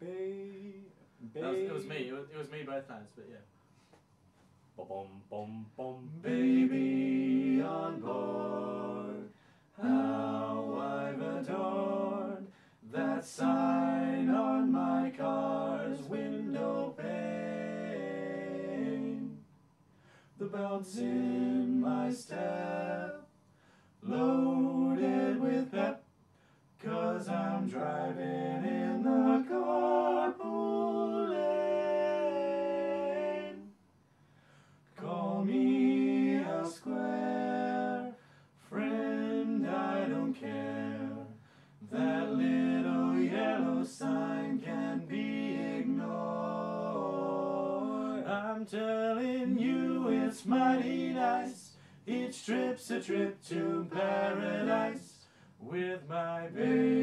Baby. That was, it was me. It was, it was me both times, but yeah. Bum bum bum. Baby on board, how I've adored that sign on my car's window pane. The bounce in my step, loaded with pep, cause I'm driving in the I'm telling you, it's mighty nice. Each trip's a trip to paradise with my baby